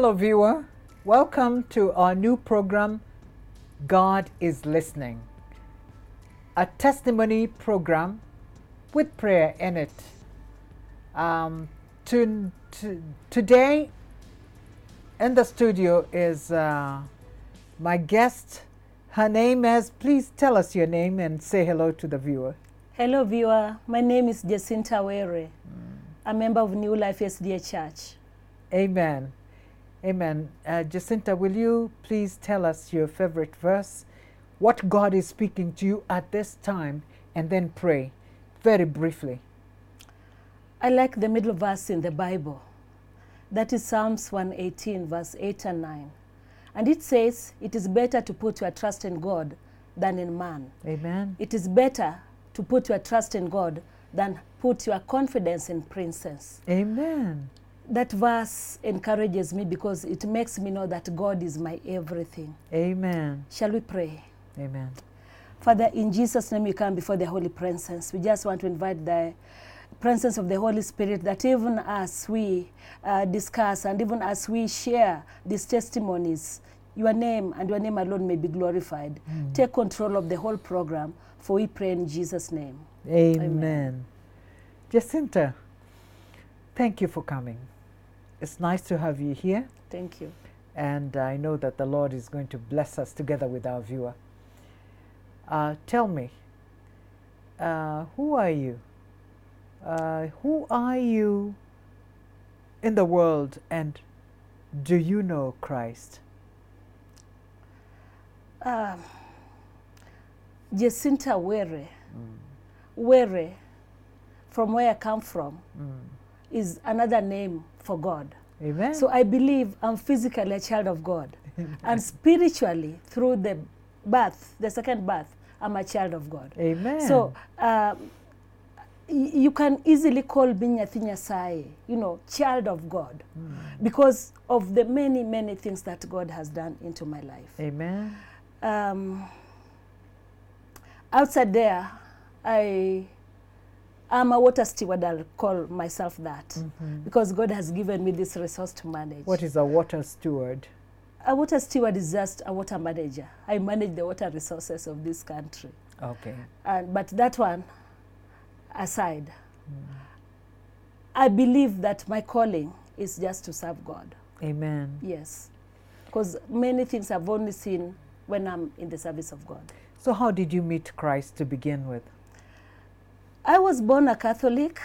Hello, viewer. Welcome to our new program, God is Listening, a testimony program with prayer in it. Um, to, to, today in the studio is uh, my guest. Her name is, please tell us your name and say hello to the viewer. Hello, viewer. My name is Jecinta Were, a member of New Life SDA Church. Amen. Amen. Uh, Jecinta, will you please tell us your favorite verse, what God is speaking to you at this time, and then pray very briefly. I like the middle verse in the Bible. That is Psalms 118, verse 8 and 9. And it says, It is better to put your trust in God than in man. Amen. It is better to put your trust in God than put your confidence in princes. Amen. That verse encourages me because it makes me know that God is my everything. Amen. Shall we pray? Amen. Father, in Jesus' name, we come before the Holy Presence. We just want to invite the presence of the Holy Spirit that even as we uh, discuss and even as we share these testimonies, your name and your name alone may be glorified. Take control of the whole program, for we pray in Jesus' name. Amen. Jecinta, thank you for coming. It's nice to have you here, Thank you. and I know that the Lord is going to bless us together with our viewer. Uh, tell me, uh, who are you? Uh, who are you in the world, and do you know Christ? Um, Jecinta Were, Were, from where I come from, is another name for God. Amen. So I believe I'm physically a child of God. and spiritually, through the birth, the second birth, I'm a child of God. Amen. So y- you can easily call me Nyathi Nyasaye, you know, child of God, because of the many, many things that God has done into my life. Amen. Um, outside there, I am a water steward, I'll call myself that, mm-hmm. because God has given me this resource to manage. What is a water steward? A water steward is just a water manager. I manage the water resources of this country. Okay. And, but that one aside, mm. I believe that my calling is just to serve God. Amen. Yes. Because many things I've only seen when I'm in the service of God. So, how did you meet Christ to begin with? I was born a Catholic.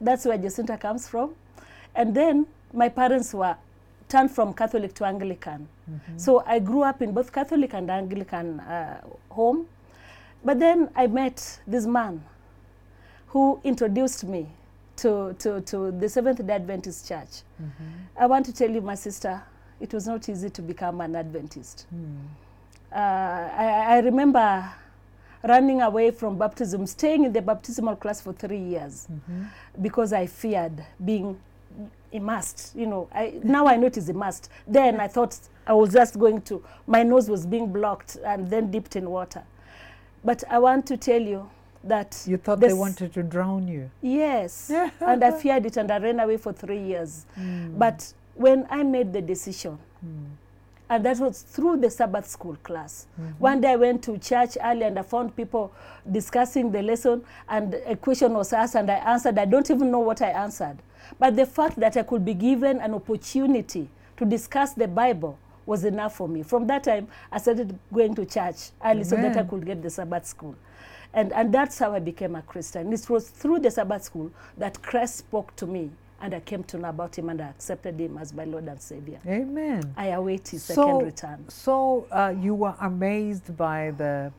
That's where Jacinta comes from. And then my parents were turned from Catholic to Anglican. Mm -hmm. So I grew up in both Catholic and Anglican uh, home. But then I met this man who introduced me to, to, to the Seventh day Adventist Church. Mm -hmm. I want to tell you, my sister, it was not easy to become an Adventist. Mm. Uh, I, I remember running away from baptism, staying in the baptismal class for three years mm-hmm. because I feared being immersed. You know, I, now I know it is immersed. Then I thought I was just going to, my nose was being blocked and then dipped in water. But I want to tell you that. You thought they wanted to drown you. Yes. and I feared it and I ran away for three years. Mm. But when I made the decision, mm. And that was through the Sabbath school class. Mm-hmm. One day I went to church early and I found people discussing the lesson, and a question was asked, and I answered. I don't even know what I answered. But the fact that I could be given an opportunity to discuss the Bible was enough for me. From that time, I started going to church early so that I could get the Sabbath school. And, and that's how I became a Christian. It was through the Sabbath school that Christ spoke to me, and I came to know about him and I accepted him as my Lord and Savior. Amen. I await his So- second return. So, uh, you were amazed by the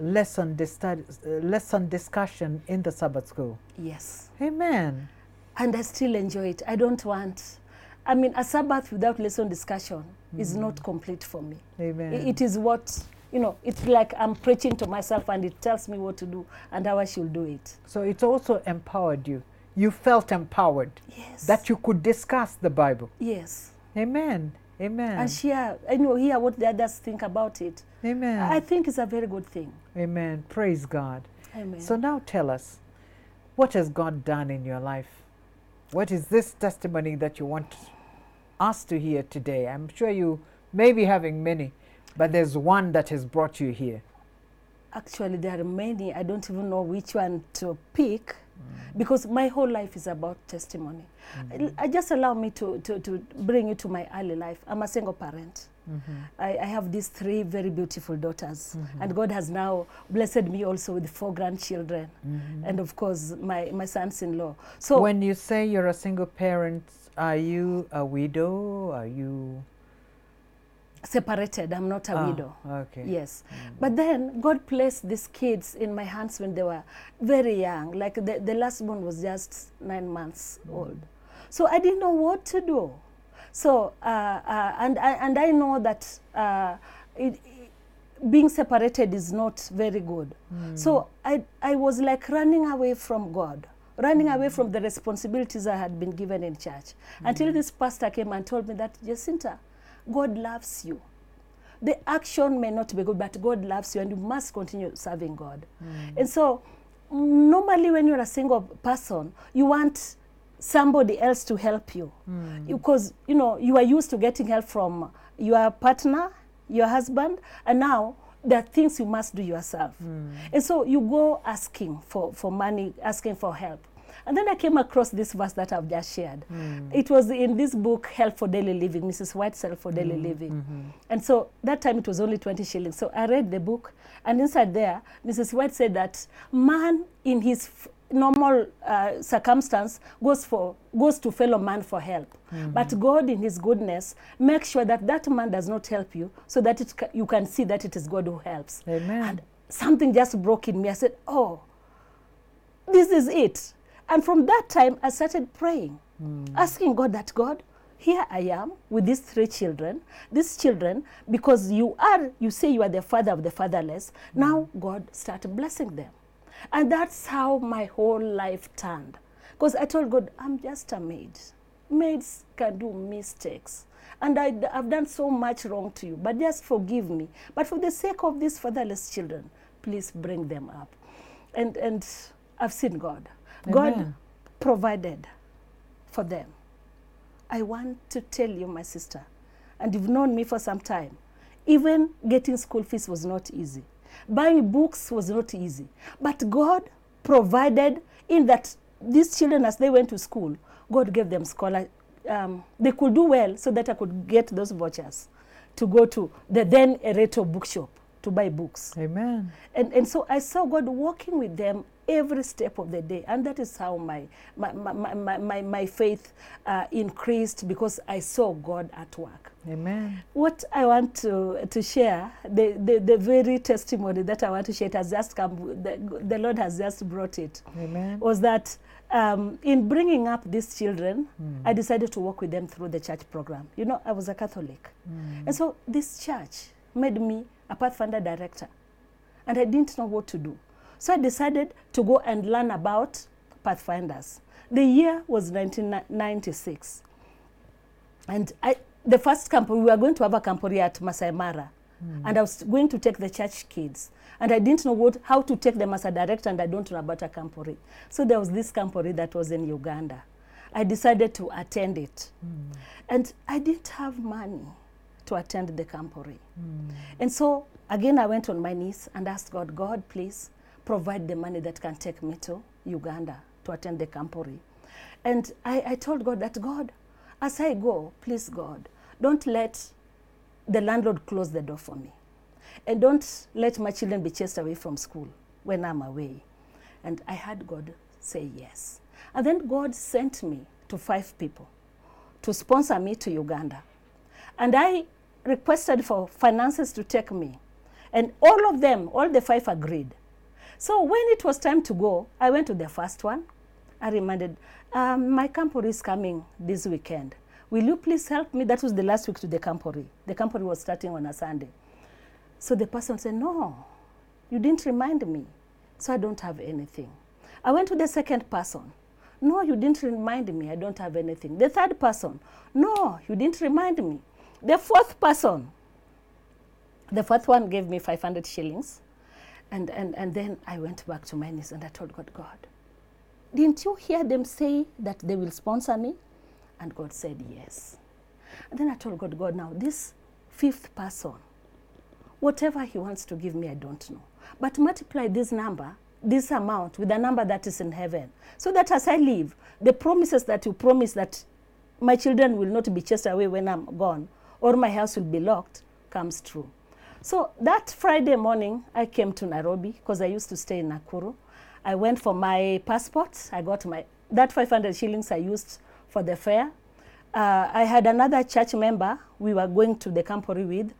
lesson, dis- uh, lesson discussion in the Sabbath school. Yes. Amen. And I still enjoy it. I don't want, I mean, a Sabbath without lesson discussion is not complete for me. Amen. It is what, you know, it's like I'm preaching to myself and it tells me what to do and how I should do it. so, it also empowered you. You felt empowered Yes. that you could discuss the Bible. yes. Amen. Amen. And share, uh, I know, hear what the others think about it. Amen. I think it's a very good thing. Amen. Praise God. Amen. So now tell us, what has God done in your life? What is this testimony that you want us to hear today? I'm sure you may be having many, but there's one that has brought you here. Actually, there are many. I don't even know which one to pick because my whole life is about testimony. I, I just allow me to, to, to bring you to my early life. I'm a single parent. Mm -hmm. I, I have these three very beautiful daughters, mm -hmm. and God has now blessed me also with four grandchildren, mm -hmm. and of course my, my sons-in-law. So when you say you're a single parent, are you a widow? Are you separated, I'm not a Ah, widow. Okay. Yes. But then God placed these kids in my hands when they were very young. Like the, the last one was just nine months old. So I didn't know what to do. So, uh, uh, and, I, and I know that uh, it, being separated is not very good. So I, I was like running away from God, running away from the responsibilities I had been given in church. Until this pastor came and told me that, Jecinta, God loves you. The action may not be good, but God loves you and you must continue serving God. Mm. And so, normally, when you're a single person, you want somebody else to help you mm. because you know you are used to getting help from your partner your husband and now there are things you must do yourself mm. and so you go asking for, for money asking for help and then i came across this verse that i've just shared. Hmm. It was in this book help for daily living mrs white's help for daily hmm, living. Hmm. and so that time it was only 20 shillings. So i read the book and inside there mrs white said that man in his f- normal uh, circumstance goes for goes to fellow man for help. But god in his goodness makes sure that that man does not help you so that it ca- you can see that it is god who helps. Amen. and something just broke in me. I said oh this is it and from that time i started praying hmm. asking god that god here i am with these three children. These children because you are you say you are the father of the fatherless. Hmm. Now god started blessing them. And that's how my whole life turned. Because i told god i'm just a maid. Maids can do mistakes. And I, i've done so much wrong to you. But just forgive me. But for the sake of these fatherless children please bring them up. And and i've seen god god provided for them. I want to tell you my sister and you've known me for some time even getting school fees was not easy. Buying books was not easy. But god provided in that these children as they went to school god gave them scholar um, they could do well so that i could get those vouchers to go to the then ereto bookshop to buy books. Amen. and, and so I saw God walking with them every step of the day. And that is how my, my, my, my, my, my faith uh, increased because I saw God at work. Amen. What I want to, to share, the, the, the very testimony that I want to share, it has just come, the, the Lord has just brought it, Amen. was that um, in bringing up these children, mm. I decided to work with them through the church program. You know, I was a Catholic. Mm. And so this church made me a Pathfinder director. And I didn't know what to do. So I decided to go and learn about Pathfinders. The year was 1996. And I, the first camp, we were going to have a camporee at Masai Mara. Mm. And I was going to take the church kids. And I didn't know what, how to take them as a director, and I don't know about a campori. So there was this campori that was in Uganda. I decided to attend it. Mm. And I didn't have money to attend the campori. Mm. And so again, I went on my knees and asked God, God, please provide the money that can take me to Uganda to attend the camporee. And I, I told God that, God, as I go, please, God, don't let the landlord close the door for me. And don't let my children be chased away from school when I'm away. And I had God say yes. And then God sent me to five people to sponsor me to Uganda. And I requested for finances to take me. And all of them, all the five agreed. So when it was time to go, I went to the first one. I reminded, um, my camporee is coming this weekend. Will you please help me? That was the last week to the camporee. The camporee was starting on a Sunday. So the person said, no, you didn't remind me. So I don't have anything. I went to the second person. No, you didn't remind me. I don't have anything. The third person. No, you didn't remind me. The fourth person. The fourth one gave me 500 shillings. And, and, and then I went back to my knees and I told God, God, didn't you hear them say that they will sponsor me? And God said, yes. And then I told God, God, now this fifth person, whatever he wants to give me, I don't know. But multiply this number, this amount, with the number that is in heaven. So that as I live, the promises that you promise that my children will not be chased away when I'm gone, or my house will be locked, comes true. So that Friday morning, I came to Nairobi because I used to stay in Nakuru. I went for my passport. I got my that 500 shillings I used for the fare. Uh, I had another church member we were going to the Camporee with.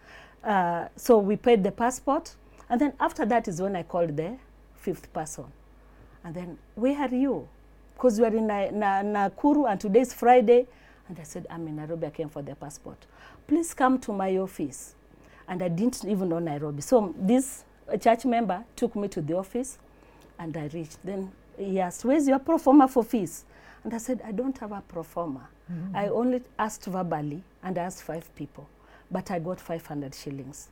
Uh, so we paid the passport. And then after that is when I called the fifth person. And then, where are you? Because we are in Na- Na- Nakuru and today is Friday. And I said, I'm in Nairobi. I came for the passport. Please come to my office. And I didn't even know Nairobi. So this church member took me to the office and I reached. Then he asked, Where's your pro forma for fees? And I said, I don't have a pro forma. I only asked verbally and I asked five people, but I got 500 shillings.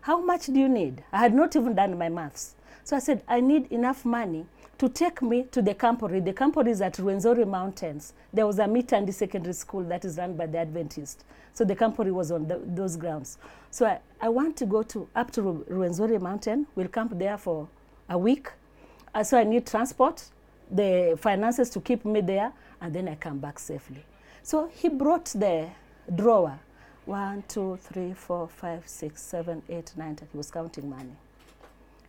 How much do you need? I had not even done my maths. So I said, I need enough money to take me to the Camporee. The Camporee is at Rwenzori Mountains. There was a Mitandi secondary school that is run by the Adventist. So the Camporee was on the, those grounds. So I, I want to go to up to Rwenzori Mountain. We'll camp there for a week. Uh, so I need transport, the finances to keep me there, and then I come back safely. So he brought the drawer. One, two, three, four, five, six, seven, eight, nine. He was counting money.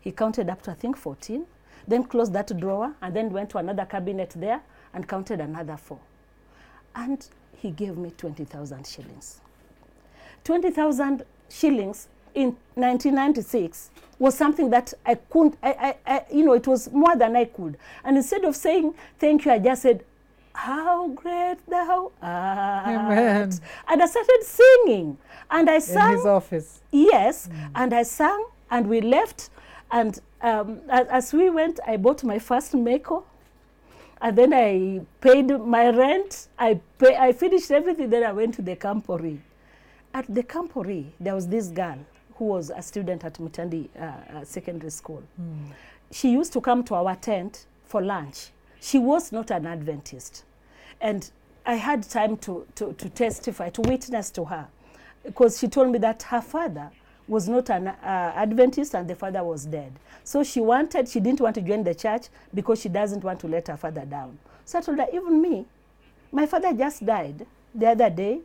He counted up to, I think, 14, then closed that drawer, and then went to another cabinet there and counted another four. And he gave me 20,000 shillings. 20,000 shillings in 1996 was something that I couldn't, I, I, I, you know, it was more than I could. And instead of saying thank you, I just said, How great thou art. Amen. And I started singing. And I sang. In his office. Yes, mm. and I sang, and we left. And um, as, as we went, I bought my first Meko, and then I paid my rent. I pay, I finished everything. Then I went to the Campori. At the Campori, there was this girl who was a student at Mutandi uh, uh, Secondary School. Mm. She used to come to our tent for lunch. She was not an Adventist, and I had time to, to, to testify, to witness to her, because she told me that her father was not an uh, Adventist and the father was dead. So she wanted, she didn't want to join the church because she doesn't want to let her father down. So I told her, even me, my father just died the other day,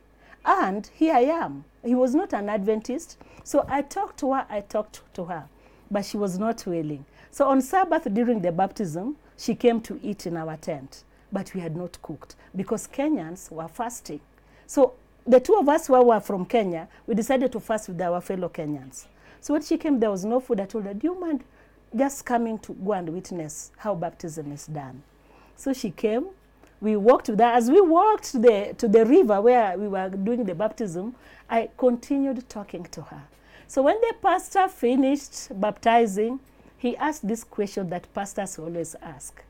and here I am. He was not an Adventist. So I talked to her, I talked to her, but she was not willing. So on Sabbath during the baptism, she came to eat in our tent, but we had not cooked because Kenyans were fasting. So the two of us who were from Kenya, we decided to fast with our fellow Kenyans. So when she came, there was no food. I told her, Do you mind just coming to go and witness how baptism is done? So she came. We walked with her. As we walked to the, to the river where we were doing the baptism, I continued talking to her. So when the pastor finished baptizing, he asked this question that pastors always ask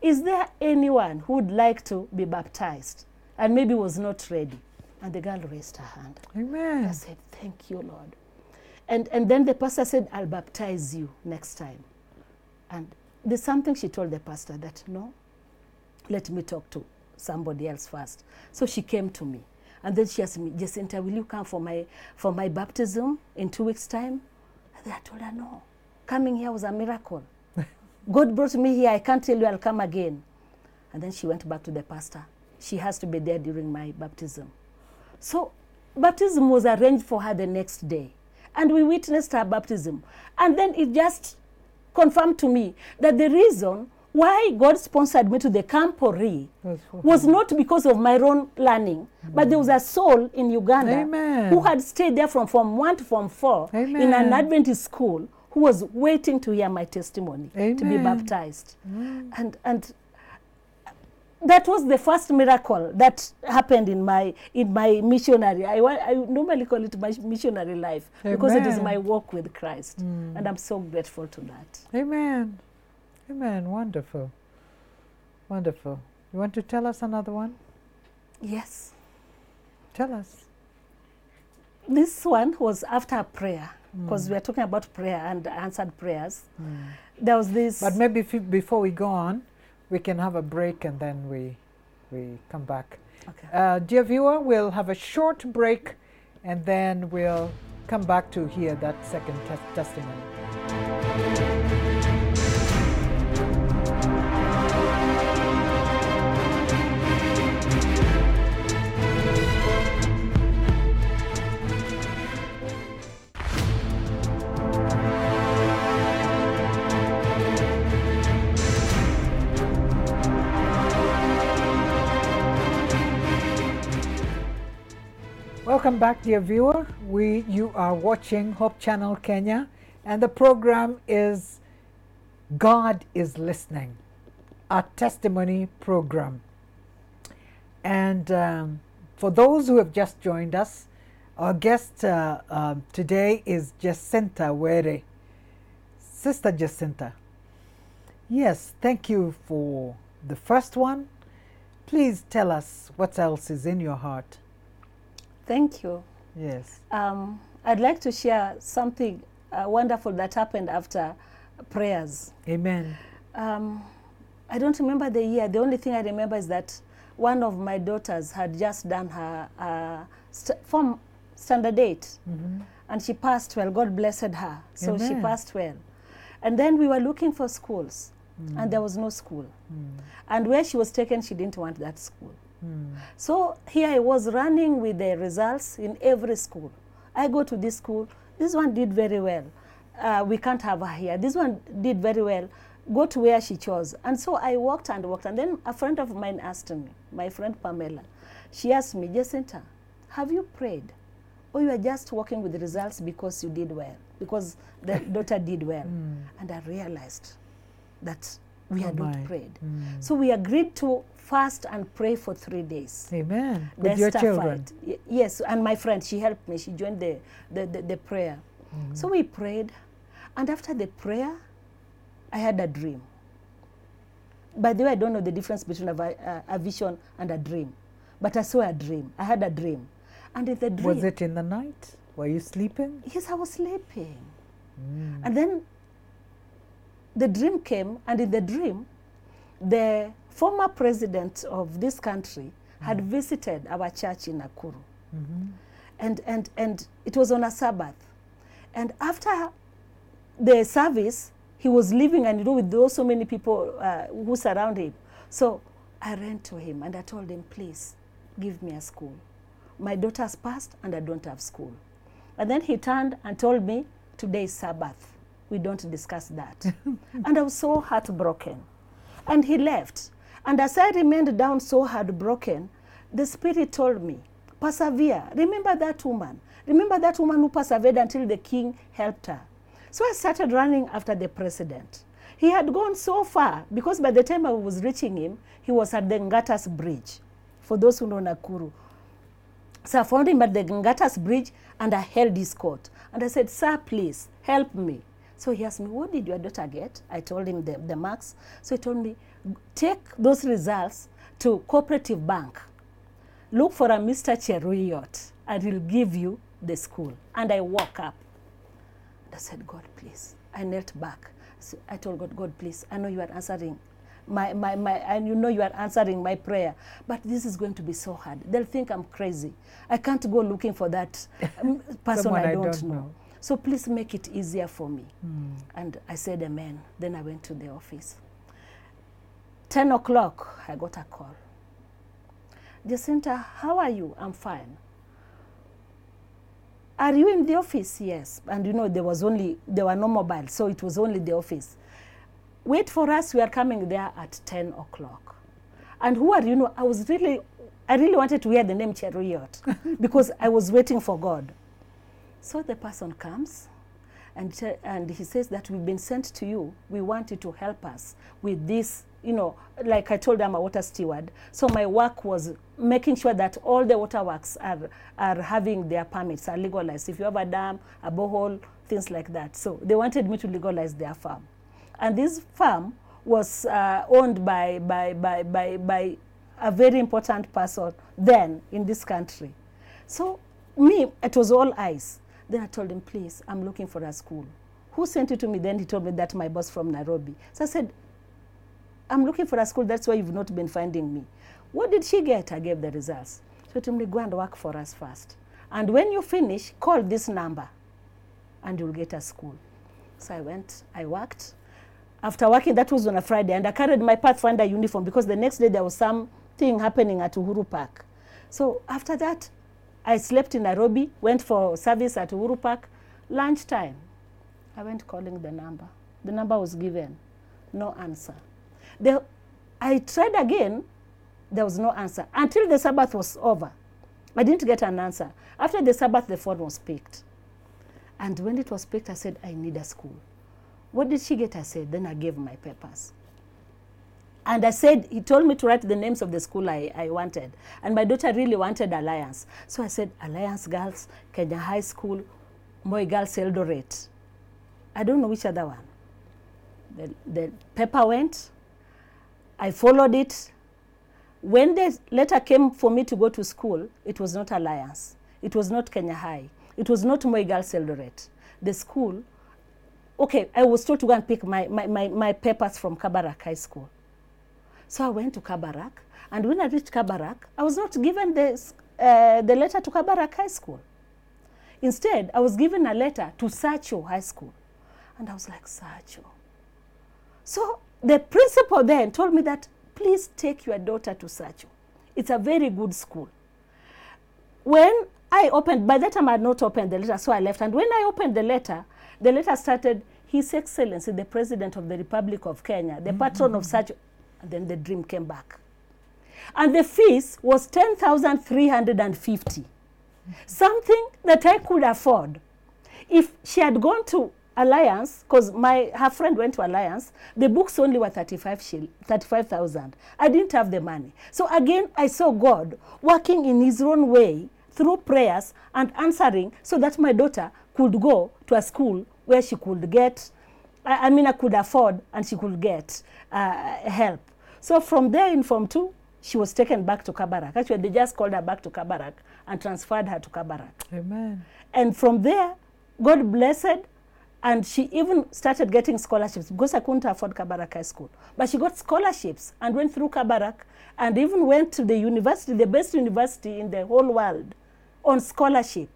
Is there anyone who would like to be baptized and maybe was not ready? And the girl raised her hand. Amen. I said, Thank you, Lord. And, and then the pastor said, I'll baptize you next time. And there's something she told the pastor that, no, let me talk to somebody else first. So she came to me. And then she asked me, Jecinta, will you come for my, for my baptism in two weeks' time? And I told her, no. Coming here was a miracle. God brought me here. I can't tell you I'll come again. And then she went back to the pastor. She has to be there during my baptism. So baptism was arranged for her the next day. And we witnessed her baptism. And then it just confirmed to me that the reason why God sponsored me to the Camporee Was not because of my own learning, but there was a soul in Uganda Amen. who had stayed there from Form 1 to Form 4 in an Adventist school who was waiting to hear my testimony to be Amen. baptized. Mm. And, and that was the first miracle that happened in my in my missionary. I, I normally call it my missionary life because it is my walk with Christ, mm. and I'm so grateful to that. Amen. Amen. Wonderful. Wonderful. You want to tell us another one? Yes, Tell us. this one was after a prayer because mm. we are talking about prayer and answered prayers. Mm. There was this. But maybe before we go on, we can have a break and then we we come back. Okay. Uh, dear viewer, we'll have a short break and then we'll come back to hear that second tes- testimony. Welcome back, dear viewer. We you are watching Hope Channel Kenya, and the program is God is Listening, a testimony program. And um, for those who have just joined us, our guest uh, um, today is Jecinta Were. Sister Jecinta. Yes, thank you for the first one. Please tell us what else is in your heart. Thank you. Yes. Um, I'd like to share something uh, wonderful that happened after prayers. Amen. Um, I don't remember the year. The only thing I remember is that one of my daughters had just done her uh, st- form standard 8 mm -hmm. and she passed well. God blessed her, so Amen. she passed well. And then we were looking for schools, mm. and there was no school. Mm. And where she was taken, she didn't want that school. So here I was running with the results in every school. I go to this school. This one did very well. Uh, we can't have her here. This one did very well. Go to where she chose. And so I walked and walked. And then a friend of mine asked me, my friend Pamela, she asked me, Jecinta, have you prayed? Or you are just working with the results because you did well, because the daughter did well. And I realized that we Oh had not my. prayed. So we agreed to fast and pray for three days. Amen. With your children. fight. Yes, and my friend, she helped me. She joined the, the, the, the prayer. So we prayed. And after the prayer, I had a dream. By the way, I don't know the difference between a, vi- uh, a vision and a dream. But I saw a dream. I had a dream. And in the dream, Was it in the night? Were you sleeping? Yes, I was sleeping. And then the dream came, and in the dream, the former president of this country had visited our church in Nakuru. Mm -hmm. And, and, and it was on a Sabbath. And after the service, he was leaving, and you know, with those so many people uh, who surround him. So I ran to him and I told him, please give me a school. My daughter's passed, and I don't have school. And then he turned and told me, today is Sabbath. We don't discuss that. and I was so heartbroken. And he left. And as I remained down so heartbroken, the Spirit told me, persevere. Remember that woman. Remember that woman who persevered until the king helped her. So I started running after the president. He had gone so far because by the time I was reaching him, he was at the Ngatas Bridge. For those who know Nakuru, so I found him at the Ngatas Bridge and I held his coat. And I said, Sir, please help me. So he asked me, What did your daughter get? I told him the, the marks. So he told me, Take those results to Cooperative Bank. Look for a Mr. Cheruiyot and he'll give you the school. And I woke up. And I said, God, please. I knelt back. I told God, God, please, I know you are answering my, my, my, and you know you are answering my prayer, but this is going to be so hard. They'll think I'm crazy. I can't go looking for that um, person I I don't, don't know. know. So please make it easier for me. And I said, Amen. Then I went to the office. 10 o'clock, I got a call. Jecinta, how are you? I'm fine. Are you in the office? Yes. And you know, there was only, there were no mobile, so it was only the office. Wait for us, we are coming there at 10 o'clock. And who are you? know, I was really, I really wanted to hear the name Cheruiyot because I was waiting for God. So the person comes and, and he says that we've been sent to you. We want you to help us with this. You know, like I told them, I'm a water steward. So my work was making sure that all the waterworks are, are having their permits, are legalized. If you have a dam, a borehole, things like that. So they wanted me to legalize their farm. And this farm was uh, owned by, by, by, by, by a very important person then in this country. So me, it was all eyes. Then I told him, please, I'm looking for a school. Who sent it to me? Then he told me that my boss from Nairobi. So I said, I'm looking for a school. That's why you've not been finding me. What did she get? I gave the results. So me, go and work for us first. And when you finish, call this number and you'll get a school. So I went, I worked. After working, that was on a Friday, and I carried my Pathfinder uniform because the next day there was something happening at Uhuru Park. So after that, I slept in Nairobi, went for service at Uhuru Park. Lunchtime, I went calling the number. The number was given, no answer. I tried again, there was no answer until the Sabbath was over. I didn't get an answer. After the Sabbath, the phone was picked. And when it was picked, I said, I need a school. What did she get? I said, then I gave my papers. And I said, he told me to write the names of the school I, I wanted. And my daughter really wanted Alliance. So I said, Alliance Girls, Kenya High School, Moi Girls Eldoret. I don't know which other one. The, the paper went. I followed it. When the letter came for me to go to school, it was not Alliance. It was not Kenya High. It was not Moi Girls Eldoret. The school, okay, I was told to go and pick my, my, my, my papers from Kabarak High School. So I went to Kabarak, and when I reached Kabarak, I was not given the, uh, the letter to Kabarak High School. Instead, I was given a letter to Sacho High School. And I was like, Sacho. So the principal then told me that, please take your daughter to Sacho. It's a very good school. When I opened, by that time I had not opened the letter, so I left. And when I opened the letter, the letter started, His Excellency, the President of the Republic of Kenya, the patron of mm-hmm. Sacho. And then the dream came back. And the fees was 10,350. Mm-hmm. Something that I could afford. If she had gone to Alliance, because my her friend went to Alliance, the books only were 35 shil, 35,000. I didn't have the money. So again, I saw God working in his own way through prayers and answering so that my daughter could go to a school where she could get, I, I mean, I could afford and she could get uh, help. So from there in Form 2, she was taken back to Kabarak. Actually, they just called her back to Kabarak and transferred her to Kabarak. Amen. And from there, God blessed, and she even started getting scholarships because I couldn't afford Kabarak High School. But she got scholarships and went through Kabarak and even went to the university, the best university in the whole world, on scholarship.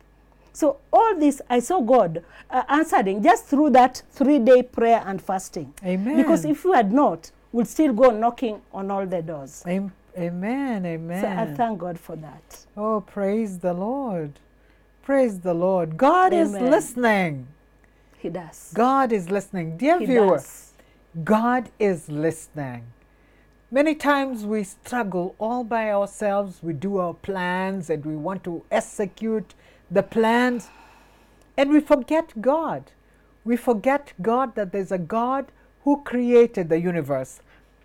So all this, I saw God uh, answering just through that three-day prayer and fasting. Amen. Because if you had not, we'd still go knocking on all the doors. Am- Amen. Amen. So I thank God for that. Oh, praise the Lord. Praise the Lord. God is listening. He does. God is listening. Dear he viewer, does. God is listening. Many times we struggle all by ourselves. We do our plans and we want to execute the plans and we forget God. We forget God that there's a God who created the universe,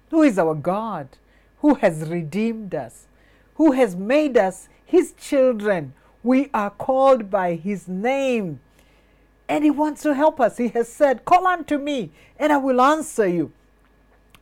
who is our God, who has redeemed us, who has made us his children. We are called by his name and he wants to help us. He has said, Call unto me, and I will answer you,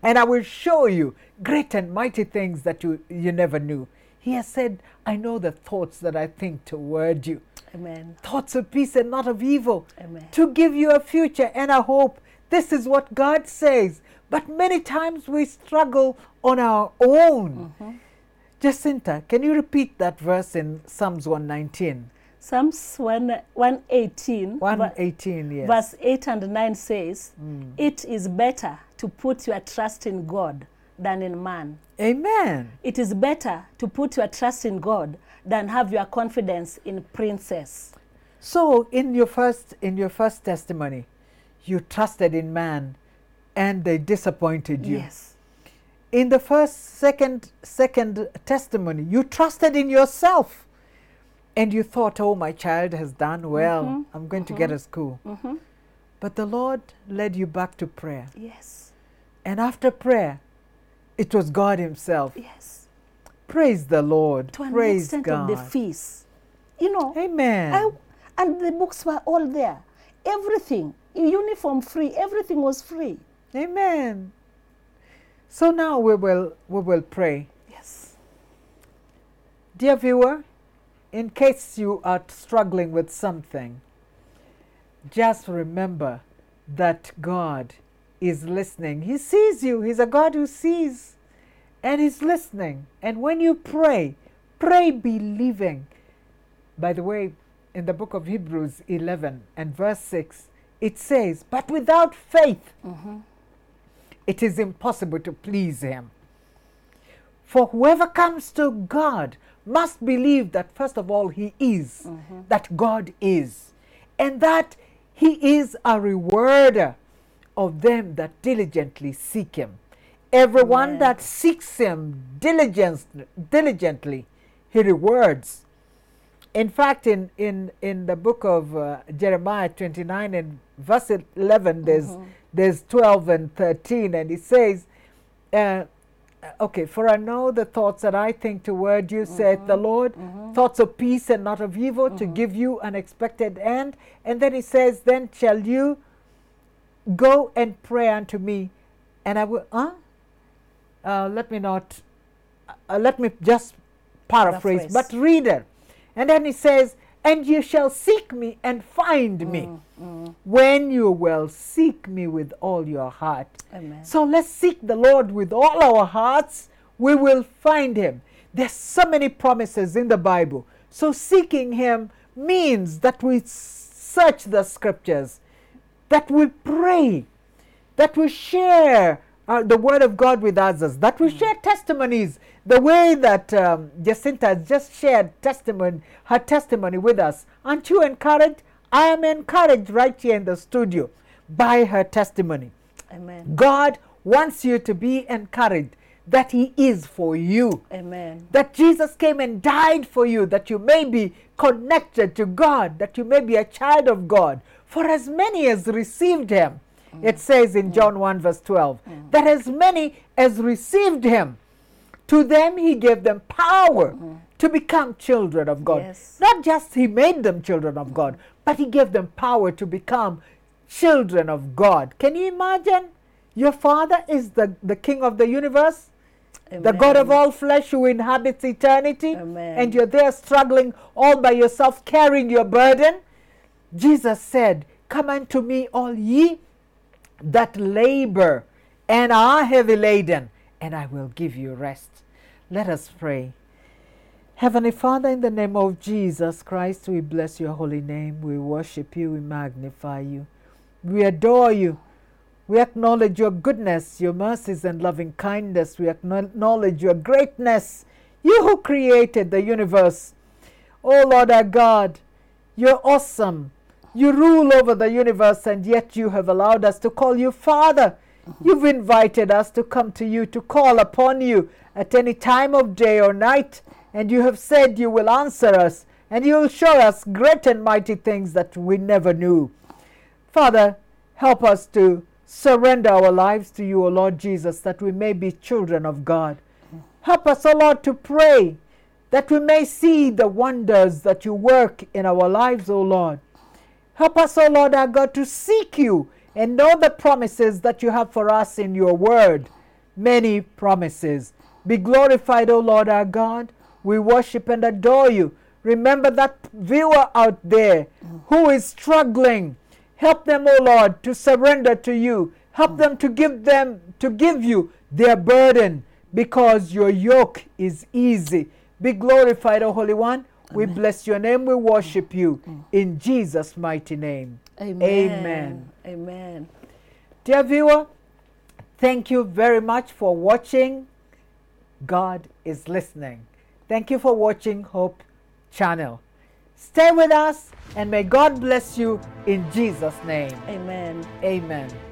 and I will show you great and mighty things that you, you never knew. He has said, I know the thoughts that I think toward you, Amen. thoughts of peace and not of evil, Amen. to give you a future and a hope. This is what God says. But many times we struggle on our own. Mm-hmm. Jecinta, can you repeat that verse in Psalms 119? Psalms 1, 118, ver- 118, yes. verse 8 and 9 says, hmm. It is better to put your trust in God than in man. Amen. It is better to put your trust in God than have your confidence in princes. So in your first in your first testimony, you trusted in man and they disappointed you. Yes. In the first second second testimony, you trusted in yourself and you thought, "Oh, my child has done well. Mhm, I'm going to get a school." hmm But the Lord led you back to prayer. Yes. And after prayer, it was God himself. Yes. Praise the Lord. To an Praise extent God. of the fees. You know, Amen. I, and the books were all there. Everything, uniform free, everything was free. Amen. So now we will we will pray. Yes. Dear viewer, in case you are struggling with something, just remember that God is listening. He sees you. He's a God who sees and He's listening. And when you pray, pray believing. By the way, in the book of Hebrews 11 and verse 6, it says, But without faith, mm-hmm. it is impossible to please Him. For whoever comes to God must believe that, first of all, He is, that God is, and that He is a rewarder of them that diligently seek Him. Everyone Amen. that seeks Him diligence, diligently, He rewards. In fact, in, in, in the book of uh, Jeremiah 29 and verse 11, there's, there's 12 and 13, and it says, uh, okay, for I know the thoughts that I think toward you, saith the Lord, thoughts of peace and not of evil, to give you an expected end. And then he says, Then shall you go and pray unto me, and I will, huh? Uh, let me not, uh, let me just paraphrase, Paraphrase. but read it. And then he says, And you shall seek me and find me mm, mm. when you will seek me with all your heart. Amen. So let's seek the Lord with all our hearts. We will find him. There's so many promises in the Bible. So seeking him means that we search the scriptures, that we pray, that we share uh, the word of God with others, that we mm. share testimonies, the way that um, Jecinta has just shared testimony, her testimony with us. Aren't you encouraged? I am encouraged right here in the studio by her testimony. Amen. God wants you to be encouraged that He is for you. Amen. That Jesus came and died for you, that you may be connected to God, that you may be a child of God. For as many as received Him, it mm. says in mm. John 1, verse 12, mm. that as many as received Him, to them He gave them power mm-hmm. to become children of God. Yes. Not just He made them children of God, but He gave them power to become children of God. Can you imagine? Your Father is the, the King of the universe the God of all flesh who inhabits eternity, Amen. and you're there struggling all by yourself, carrying your burden. Jesus said, Come unto me, all ye that labor and are heavy laden, and I will give you rest. Let us pray. Heavenly Father, in the name of Jesus Christ, we bless your holy name. We worship you, we magnify you, we adore you. We acknowledge your goodness, your mercies, and loving kindness. We acknowledge your greatness, you who created the universe. Oh Lord our God, you're awesome. You rule over the universe, and yet you have allowed us to call you Father. You've invited us to come to you, to call upon you at any time of day or night, and you have said you will answer us, and you will show us great and mighty things that we never knew. Father, help us to surrender our lives to you, O Lord Jesus, that we may be children of God. Help us, O Lord, to pray that we may see the wonders that you work in our lives, O Lord. Help us, O Lord our God, to seek you and know the promises that you have for us in your word. Many promises. Be glorified, O Lord our God. We worship and adore you. Remember that viewer out there who is struggling. Help them, O Lord, to surrender to you. Help them to give them to give you their burden because your yoke is easy. Be glorified, O Holy One. We bless your name. We worship you mm. in Jesus' mighty name. Amen. Amen. Amen. Dear viewer, thank you very much for watching. God is listening. Thank you for watching Hope Channel. Stay with us and may God bless you in Jesus' name. Amen. Amen.